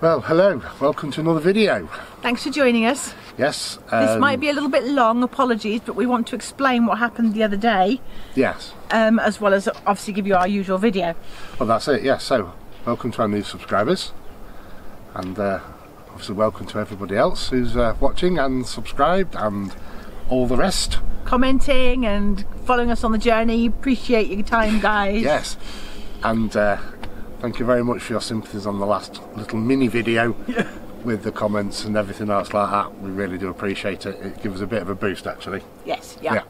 Well, hello, welcome to another video. Thanks for joining us. Yes. This um, might be a little bit long, apologies, but we want to explain what happened the other day, Yes. um, as well as obviously give you our usual video. Well, that's it, yes. So, welcome to our new subscribers. And uh, obviously, welcome to everybody else who's uh, watching and subscribed and all the rest. Commenting and following us on the journey. Appreciate your time, guys. Yes. And uh, thank you very much for your sympathies on the last little mini video with the comments and everything else like that. We really do appreciate it. It gives us a bit of a boost, actually. Yes, yeah.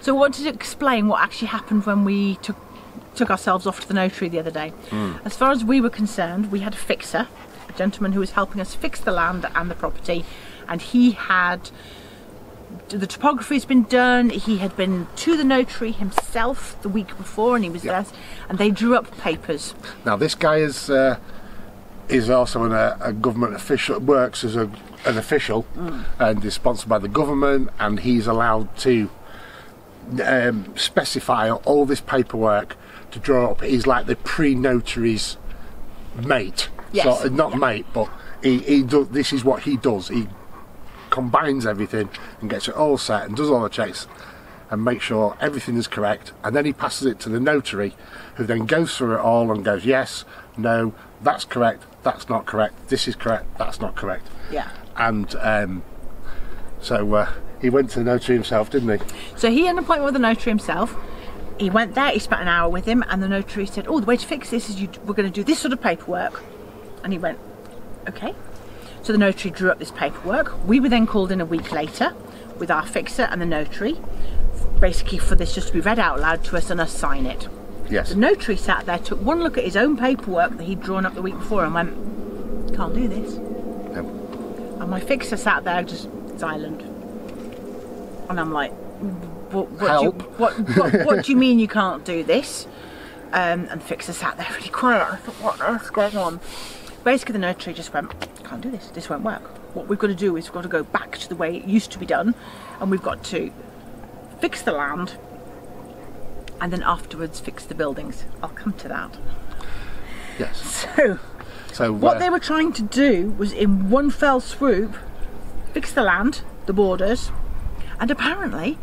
So we wanted to explain what actually happened when we took took ourselves off to the notary the other day. Hmm. As far as we were concerned, we had a fixer, a gentleman who was helping us fix the land and the property, and he had the topography's been done. He had been to the notary himself the week before, and he was Yeah. there, and they drew up papers. Now, this guy is uh, is also an, a, a government official, works as a, an official, and is sponsored by the government, and he's allowed to um, specify all this paperwork to draw up. He's like the pre-notary's mate. Yes, So, not yeah. mate, but he, he does. This is what he does. He combines everything and gets it all set and does all the checks and makes sure everything is correct and then he passes it to the notary who then goes through it all and goes yes no that's correct that's not correct this is correct that's not correct Yeah. and um, so uh, he went to the notary himself didn't he So he had an appointment with the notary himself. He went there, he spent an hour with him, and the notary said, Oh, the way to fix this is you, we're going to do this sort of paperwork. And he went, Okay. So the notary drew up this paperwork. We were then called in a week later with our fixer and the notary, basically for this just to be read out loud to us and us sign it. yes The notary sat there, took one look at his own paperwork that he'd drawn up the week before, and went, Can't do this. No. And my fixer sat there just silent. And I'm like, what, what, do, you, what, what, what do you mean you can't do this? Um, and the fixer sat there really quiet. I thought, what on earth's going on? Basically, the notary just went, can't do this. This won't work. What we've got to do is we've got to go back to the way it used to be done, and we've got to fix the land, and then afterwards fix the buildings. I'll come to that. yes So. so What uh, they were trying to do was, in one fell swoop, fix the land, the borders, and apparently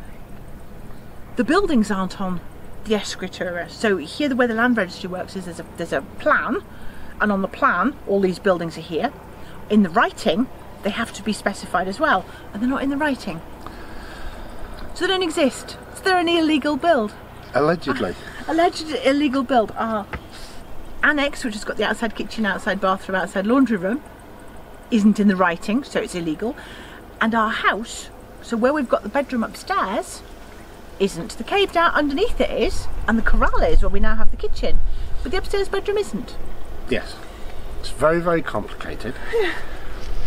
the buildings aren't on the escritura. So here, the way the land registry works is there's a there's a plan, and on the plan, all these buildings are here. In the writing, they have to be specified as well, and they're not in the writing. So they don't exist. So they're an illegal build. Allegedly. Alleged illegal build our annex which has got the outside kitchen outside bathroom outside laundry room. Isn't in the writing so it's illegal. And our house so where we've got the bedroom upstairs isn't. The cave down underneath it is and the corral is where we now have the kitchen. But the upstairs bedroom isn't Yes, it's very, very complicated. Yeah.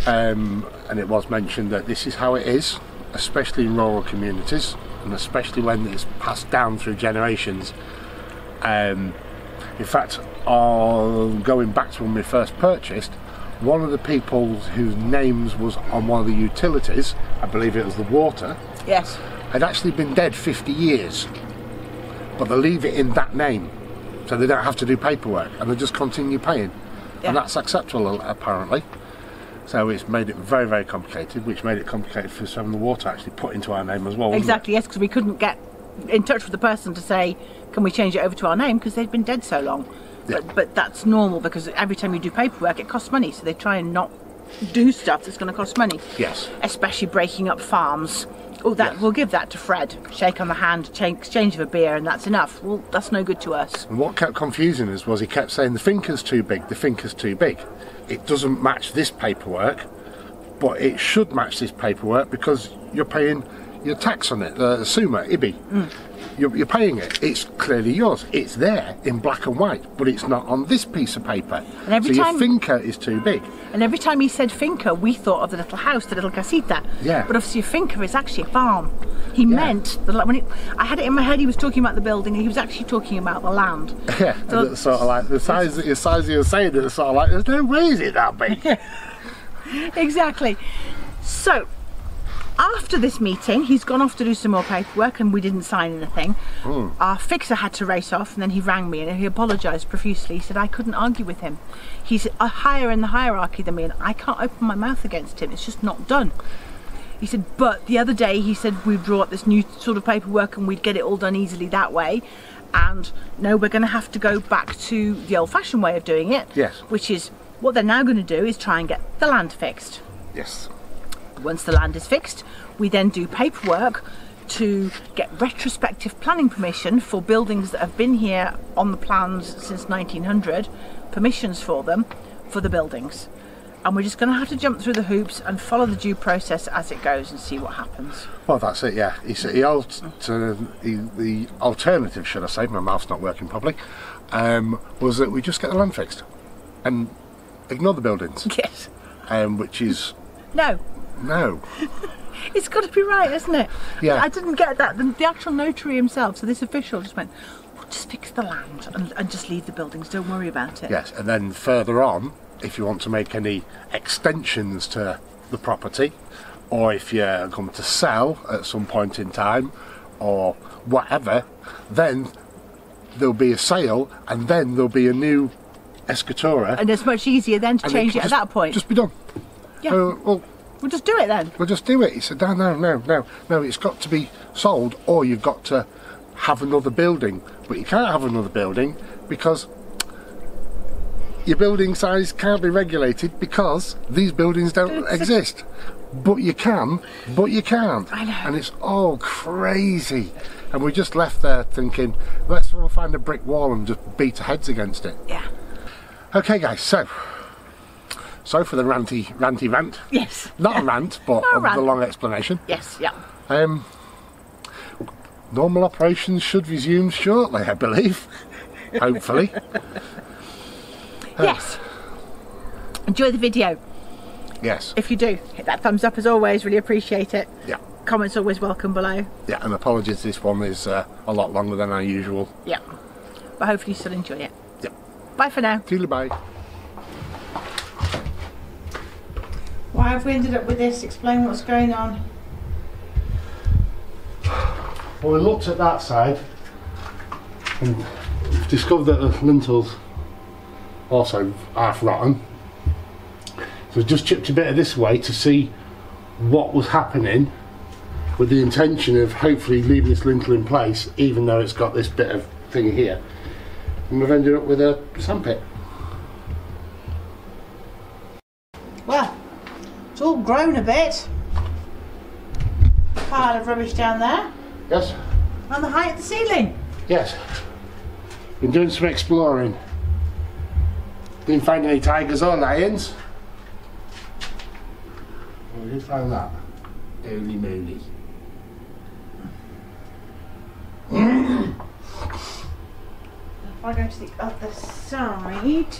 Um, and it was mentioned that this is how it is, especially in rural communities, and especially when it's passed down through generations. Um, in fact, uh, going back to when we first purchased, one of the people whose names was on one of the utilities, I believe it was the water, yes had actually been dead 50 years. But they leave it in that name, so they don't have to do paperwork, and they just continue paying. Yeah. And that's acceptable, apparently. So it's made it very, very complicated, which made it complicated for some of the water actually put into our name as well. exactly yes because we couldn't get in touch with the person to say can we change it over to our name because they'd been dead so long Yeah. but, but that's normal because every time you do paperwork it costs money so they try and not do stuff that's going to cost money Yes. especially breaking up farms oh that Yes. we'll give that to fred shake on the hand exchange of a beer and that's enough well that's no good to us And what kept confusing us was he kept saying the finca's too big, the finca's too big. It doesn't match this paperwork, but it should match this paperwork because you're paying your tax on it, uh, SUMA, IBI. You're, you're paying it. It's clearly yours. It's there in black and white, but it's not on this piece of paper. And every so time- your finca is too big. and every time he said finca we thought of the little house the little casita Yeah. but obviously a finca is actually a farm he meant that like when it, i had it in my head he was talking about the building and he was actually talking about the land Yeah, So- sort of like the size the size you're saying it's sort of like there's no way is it that big. exactly. So, after this meeting, he's gone off to do some more paperwork and we didn't sign anything. Hmm. Our fixer had to race off and then he rang me and he apologised profusely. He said I couldn't argue with him. He's a higher in the hierarchy than me and I can't open my mouth against him. It's just not done. He said, but the other day he said we'd draw up this new sort of paperwork and we'd get it all done easily that way. And no, we're going to have to go back to the old fashioned way of doing it. Yes. Which is what they're now going to do is try and get the land fixed. Yes. Once the land is fixed, we then do paperwork to get retrospective planning permission for buildings that have been here on the plans since 1900, permissions for them for the buildings. And we're just going to have to jump through the hoops and follow the due process as it goes and see what happens. Well, that's it. Yeah. He said he, alt- uh, he, the alternative, should I say, my mouth's not working properly, um, was that we just get the land fixed and ignore the buildings, Yes. um, which is No, no. it's got to be right, isn't it? Yeah. I didn't get that. The, the actual notary himself, so this official just went, well, just fix the land and, and just leave the buildings. Don't worry about it. Yes, and then further on, if you want to make any extensions to the property, or if you're going to sell at some point in time, or whatever, then there'll be a sale, and then there'll be a new escritura. And it's much easier then to change can it at that point. Just be done. yeah. Uh, well, We'll just do it then. we'll just do it. He said, no, no, no, no, no, it's got to be sold, or you've got to have another building. But you can't have another building because your building size can't be regulated because these buildings don't exist. But you can, but you can't. I know. And it's all crazy. And we just left there thinking, let's all find a brick wall and just beat our heads against it. Yeah. Okay, guys, so. So for the ranty, ranty rant. Yes. Not a rant, but a rant. the long explanation. Yes. Yeah. Um, normal operations should resume shortly, I believe. Hopefully. Yes. Enjoy the video. Yes. If you do, hit that thumbs up as always. Really appreciate it. Yeah. Comments always welcome below. Yeah, and apologies, this one is uh, a lot longer than our usual. Yeah. But hopefully you still enjoy it. Yep. Bye for now. Toodle bye. Why have we ended up with this? Explain what's going on. Well, we looked at that side and discovered that the lintels also half rotten. So we just chipped a bit of this way to see what was happening with the intention of hopefully leaving this lintel in place even though it's got this bit of thing here. And we've ended up with a sandpit. Well, it's all grown a bit. Pile of rubbish down there. Yes? And the height of the ceiling. Yes. Been doing some exploring. Didn't find any tigers or lions. Well, we did find that. Early moony. If I go to the other side.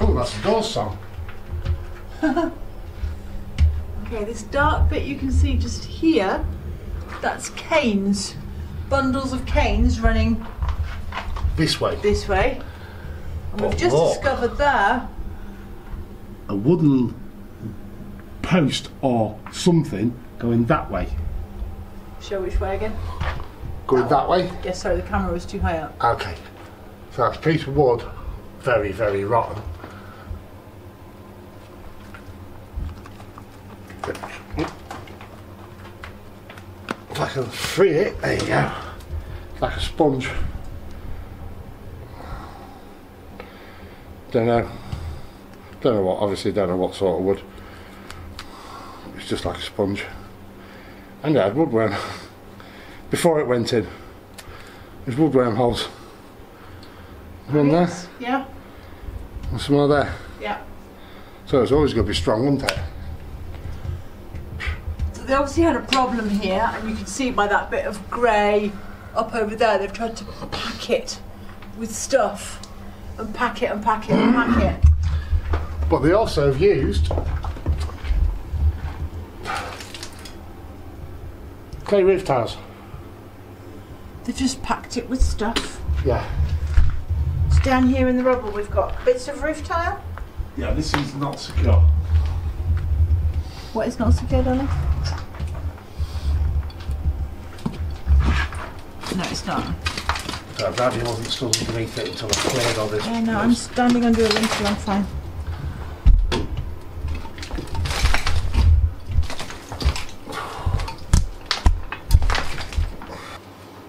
Oh, that's a door song. Okay, this dark bit you can see just here, that's canes. Bundles of canes running This way. this way. And we've Oh, just look. discovered there. A wooden post or something going that way. Show which way again? Going that way? Yes, sorry, the camera was too high up. Okay. So that's a piece of wood. Very, very rotten. If I can free it, there you go. Like a sponge. Don't know. Don't know what, obviously don't know what sort of wood. It's just like a sponge. And it had woodworm. Before it went in. There's woodworm holes. One there, Yeah, and some more there. yeah. So it's always going to be strong, isn't it? So they obviously had a problem here, and you can see by that bit of grey up over there, they've tried to pack it with stuff. And pack it and pack it and pack it. But they also have used clay roof tiles. They've just packed it with stuff. Yeah. So down here in the rubble, we've got bits of roof tile. Yeah, this is not secure. What is not secure, darling? No, it's not. So I'm glad he wasn't stood underneath it until I cleared all this. Yeah, no, I'm standing under a lintel, I'm fine.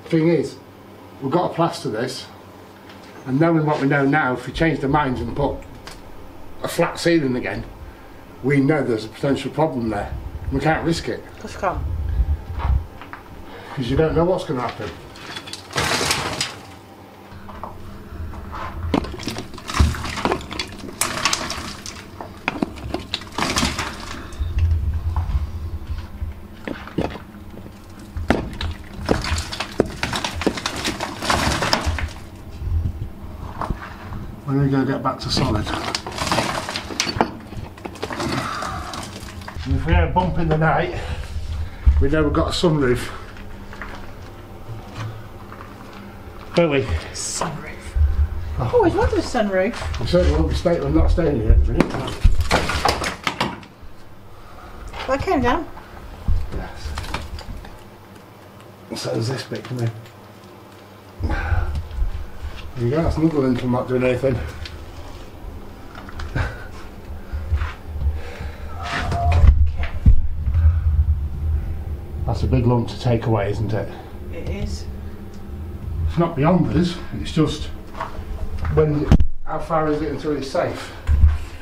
Thing is, we've got to plaster this, and knowing what we know now, if we change the minds and put a flat ceiling again, we know there's a potential problem there. We can't risk it Push come. because you don't know what's going to happen. Going to get back to solid? And if we have a bump in the night, we know we've got a sunroof. Don't we? Sunroof. Oh, always wanted a sunroof. We certainly won't be staying, we're not staying here at the minute. Well, I came down. Yes. So does this bit, come in. There you go, that's another lintel not doing anything. That's a big lump to take away, isn't it? It is. It's not beyond us, it's just when how far is it until it's safe?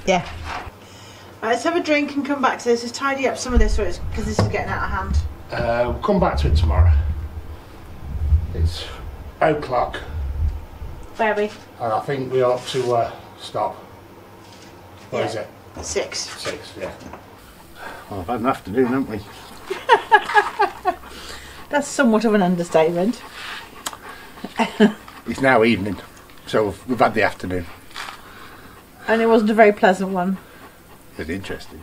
Yeah. Right, let's have a drink and come back to this. Just tidy up some of this because this is getting out of hand. Uh, we'll come back to it tomorrow. It's o'clock Baby. and I think we ought to uh, stop. What is Yeah. it? Six. Six, yeah. Well, I've had an afternoon, haven't we? That's somewhat of an understatement. It's now evening, so we've, we've had the afternoon. And it wasn't a very pleasant one. It's interesting.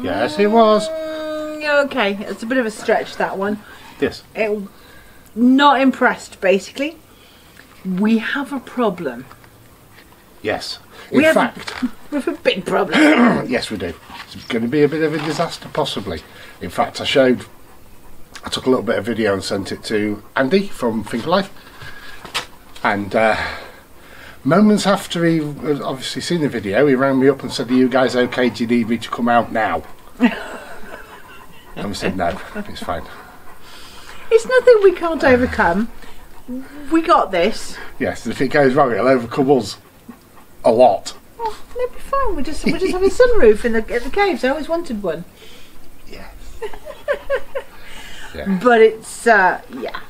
Yes, it was. Mm, okay, it's a bit of a stretch that one. Yes. It, not impressed, basically. We have a problem. Yes. We In have- fact, We have a big problem. yes, we do. It's going to be a bit of a disaster, possibly. In fact, I showed, I took a little bit of video and sent it to Andy from Think Life. And uh, moments after he had obviously seen the video, he rang me up and said, Are you guys okay? Do you need me to come out now? and we said, No, it's fine. it's nothing we can't overcome. We got this. Yes, if it goes wrong, it'll overcome us a lot. Oh, it'll be fine. We just we just have a sunroof in the in the caves. I always wanted one, Yes. yeah, but it's uh, yeah.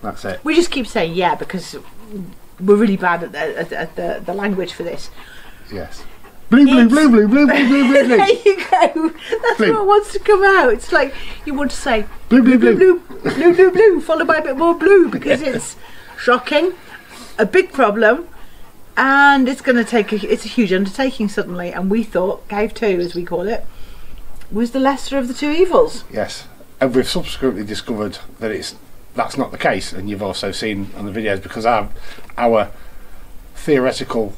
that's it. We just keep saying yeah because we're really bad at the at, at the, the language for this. Yes. Blue, blue, blue, blue, blue, blue, blue, blue, there you go. That's Blue. what wants to come out. It's like you want to say Blue, blue, blue, blue. blue, blue, blue, blue, followed by a bit more blue because it's shocking, a big problem, and it's going to take a, it's a huge undertaking suddenly. And we thought Cave Two, as we call it, was the lesser of the two evils. Yes, and we've subsequently discovered that it's that's not the case, and you've also seen on the videos because our our theoretical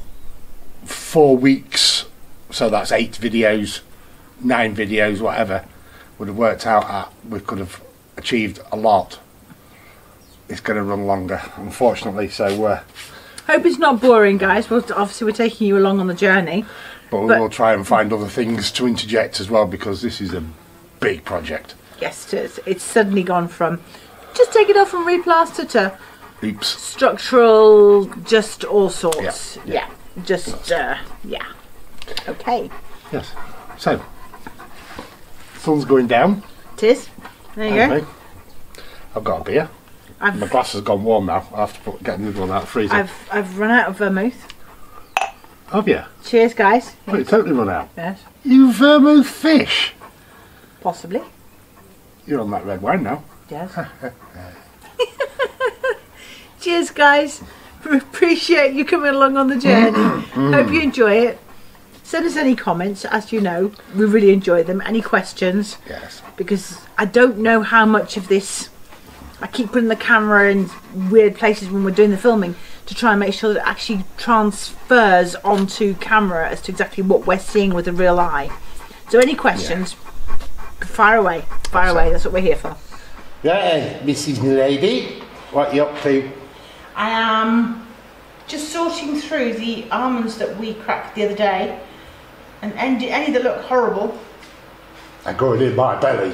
four weeks, so that's eight videos, nine videos, whatever, would have worked out at we could have achieved a lot. It's going to run longer, unfortunately. So, uh, Hope it's not boring, guys. Well, obviously we're taking you along on the journey. but we But- will try and find other things to interject as well because this is a big project. Yes, it's, it's suddenly gone from just take it off and replaster to Oops. structural, just all sorts. Yeah, Yeah, yeah. just uh, yeah. Okay, Yes. So, sun's going down. Tis. There you go. I've got a beer. My I've glass has gone warm now. I have to put, get another one out of the freezer. I've I've run out of vermouth. Have you? Cheers, guys. Oh, you totally run out. Yes, You vermouth fish. possibly. You're on that red wine now. Yes. Cheers, guys. We appreciate you coming along on the journey. Mm-hmm. Hope you enjoy it. Send us any comments. As you know, we really enjoy them. Any questions? Yes. Because I don't know how much of this. I keep putting the camera in weird places when we're doing the filming to try and make sure that it actually transfers onto camera as to exactly what we're seeing with the real eye. So any questions? Fire away. Fire away. That's what we're here for. Yeah, Mrs. Lady, what are you up to? I am just sorting through the almonds that we cracked the other day, and any, any that look horrible, They're going in my belly.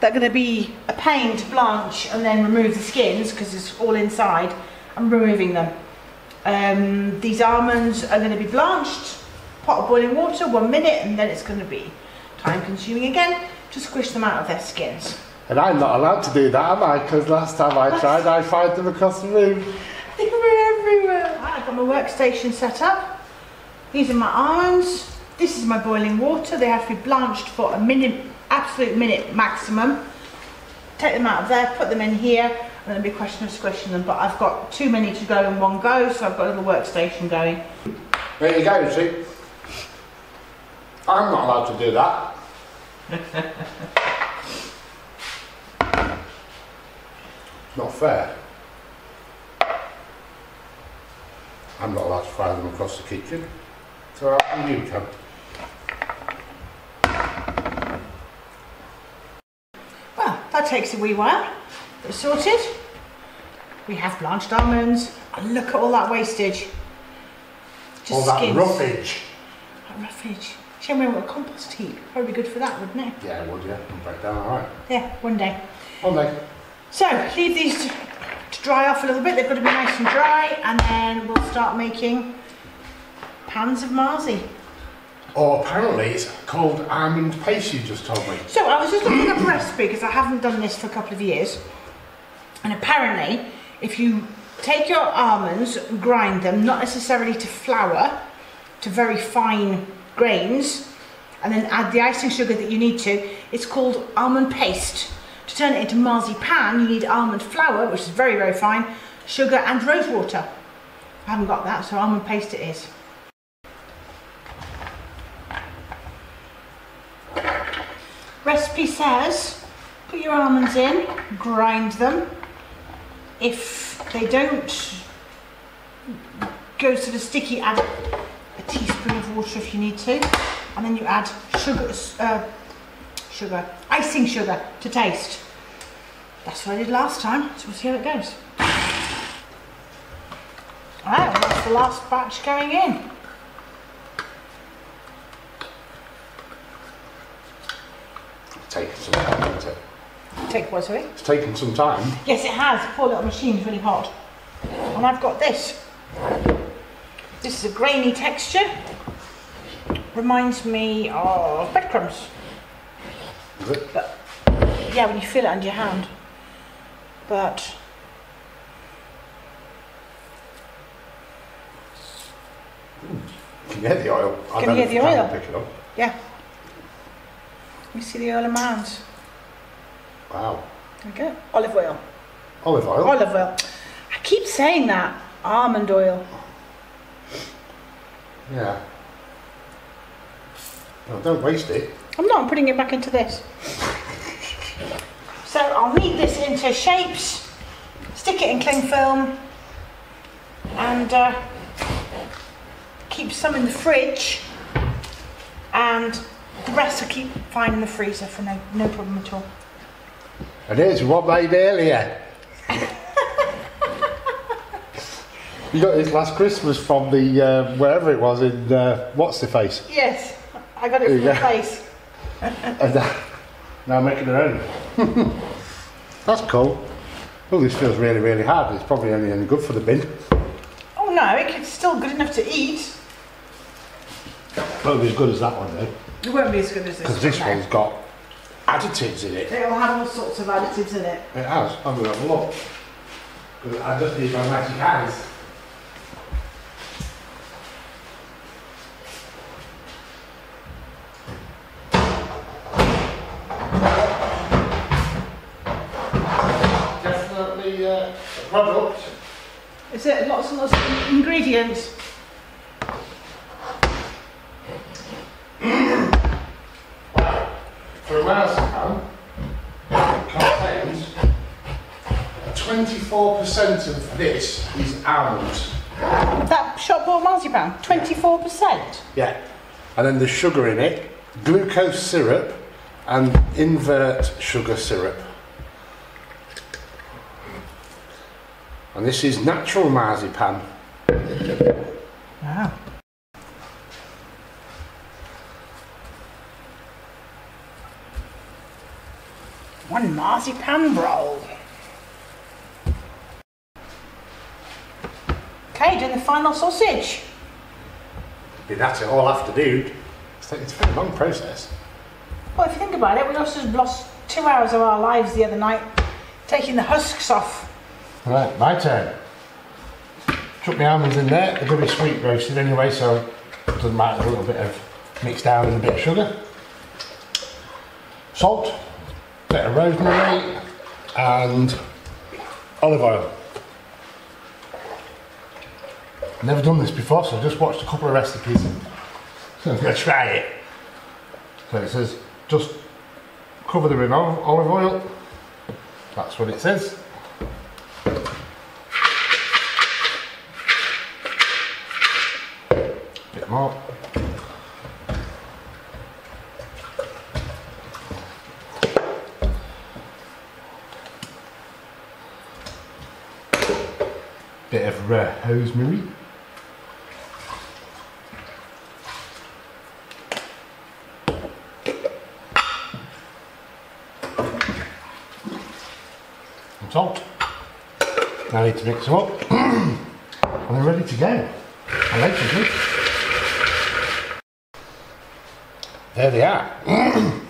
they're going to be a pain to blanch and then remove the skins because it's all inside. I'm removing them. Um, these almonds are going to be blanched, pot of boiling water, one minute, and then it's going to be time consuming again to squish them out of their skins. And I'm not allowed to do that, am I? Because last time I tried, I fired them across the room. They were everywhere. I've got my workstation set up. These are my almonds. This is my boiling water. They have to be blanched for a minute, absolute minute maximum. Take them out of there, put them in here, and then it'll be a question of squishing them. But I've got too many to go in one go, so I've got a little workstation going. There you go, see? I'm not allowed to do that. it's not fair. I'm not allowed to fire them across the kitchen. Come you can? Well, that takes a wee while. They're sorted. We have blanched almonds. And look at all that wastage. Just All that skins. roughage. That roughage. Shame we haven't got a compost heap. Probably good for that, wouldn't it? Yeah, it would yeah. I'm back down alright. Yeah, one day. One day. So leave these to, to dry off a little bit. They've got to be nice and dry, and then we'll start making pans of marzi. Or apparently it's called almond paste, you just told me. So I was just looking up a recipe because I haven't done this for a couple of years, and apparently, if you take your almonds and grind them, not necessarily to flour, to very fine grains, and then add the icing sugar that you need to, it's called almond paste. To turn it into marzipan, you need almond flour, which is very, very fine, sugar and rose water. I haven't got that, so almond paste it is. Recipe says put your almonds in, grind them. If they don't go sort of sticky, add a teaspoon of water if you need to, and then you add sugar, uh, sugar, icing sugar to taste. That's what I did last time, so we'll see how it goes. Alright, that's the last batch going in. It's taken some time, hasn't it? Take what, sorry? It's taken some time. Yes, it has. Poor little machine's really hot. And I've got this. This is a grainy texture. Reminds me of breadcrumbs. Is it? But yeah, when you feel it under your hand. But You can hear the oil. I Can don't you hear the oil? Pick it up. yeah. You see the oil in my. Wow. There we go. Olive oil. Olive oil. Olive oil. I keep saying that. Almond oil. Yeah. Don't waste it. I'm not, I'm putting it back into this. So I'll knead this into shapes, stick it in cling film, and uh, keep some in the fridge, and the rest I'll keep fine in the freezer for no, no problem at all. And here's what made earlier. you got this last Christmas from the uh, wherever it was in uh, what's the face, Yes, I got it from the face. and uh, now making their own. That's cool. Oh, this feels really, really hard. It's probably only any good for the bin. Oh no, it's still good enough to eat. Won't as good as that one though, It won't be as good as this. because this no. one's got additives in it. It'll have all sorts of additives in it. It has. I'm going to have a look. I just need my magic eyes. Definitely uh, a product. Is it lots and lots of ingredients? For a marzipan, it contains 24% of this is almonds. That shop bought marzipan, 24%. Yeah. and then the sugar in it, glucose syrup, and invert sugar syrup. And this is natural marzipan. Wow. One marzipan roll. Okay, doing the final sausage. Be that's it all afternoon. It's, it's a very long process. Well, if you think about it, we also lost two hours of our lives the other night taking the husks off. Right, my turn. Chuck my almonds in there. They're going to be sweet roasted anyway, so it doesn't matter. A little bit of mixed down with a bit of sugar, salt, bit of rosemary, and olive oil. Never done this before, so I just watched a couple of recipes. So I'm going to try it. So it says just cover the in ol- olive oil. That's what it says. Bit more. Bit of uh, rosemary. And salt. Now I need to mix them up. and they're ready to go. Allegedly. There they are.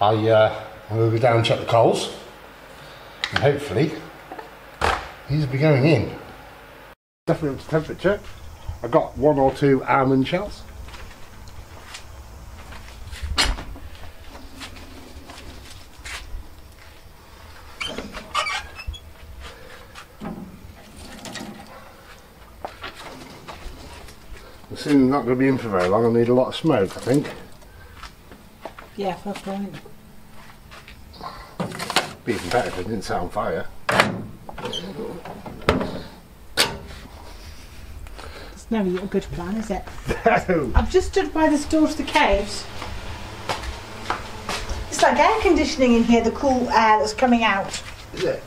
I uh, will go down and check the coals. And hopefully, these will be going in. Definitely up to temperature. I've got one or two almond shells. The cinnamon not going to be in for very long. I need a lot of smoke, I think. Yeah, fair point. Be even better if it didn't set on fire. It's never a good plan, is it? is I've just stood by this door to the caves. It's like air conditioning in here, the cool air that's coming out. Is it?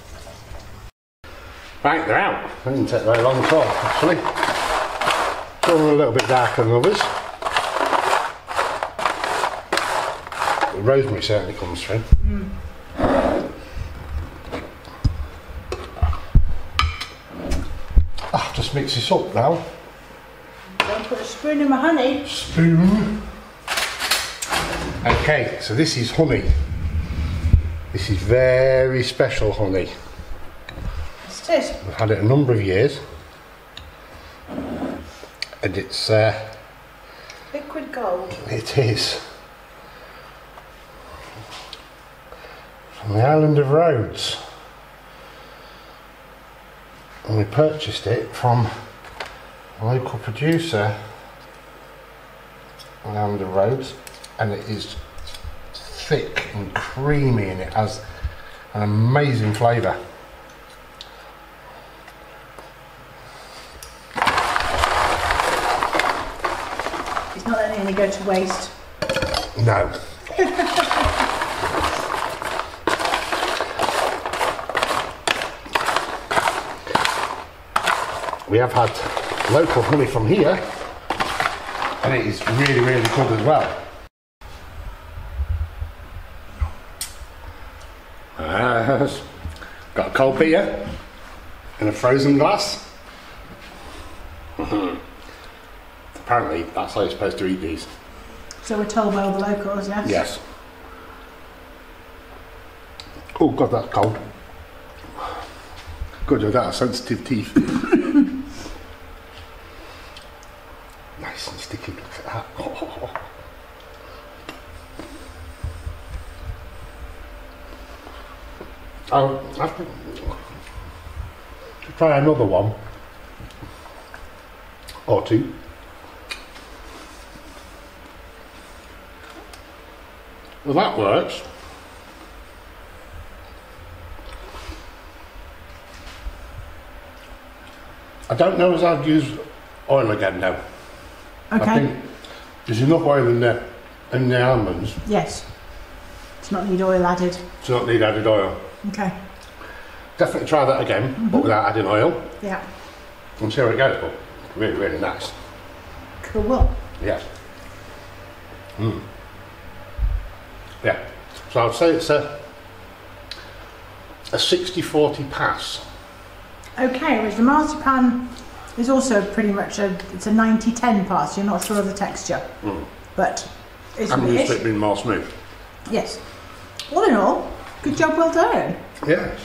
Right, they're out. That didn't take very long at all, actually. Some are a little bit darker than others. The rosemary certainly comes through. Ah, just mix this up now. Don't put a spoon in my honey. spoon. Okay, so this is honey. This is very special honey. Yes, it is. I've had it a number of years, and it's uh, Liquid gold. it is from the island of Rhodes, and we purchased it from a local producer on the island of Rhodes, and it is thick and creamy, and it has an amazing flavour. He's not letting any go to waste. No. we have had local honey from here, and it is really, really good as well. Uh, got a cold beer in a frozen glass. Apparently, that's how you're supposed to eat these. So we're told by all the locals, yes? Yes. Oh god, that's cold. Good, I've got sensitive teeth. nice and sticky. Look at that. I'll have to try another one or two. Well, that works. I don't know as I'd use oil again now. I Okay. think There's enough oil in the in the almonds Yes. It's not need oil added. to not need added oil. Okay. Definitely try that again, but without adding oil, Yeah. and see how it goes. But really, really nice. Cool. Yes. Mm. Yeah. So I'd say it's a a 60-40 pass. Okay, which the marzipan is also pretty much a it's a 90-10 pass. You're not sure of the texture, hmm. but it's I'm used to rich. it being more smooth. Yes. All in all, good job, well done. Yes.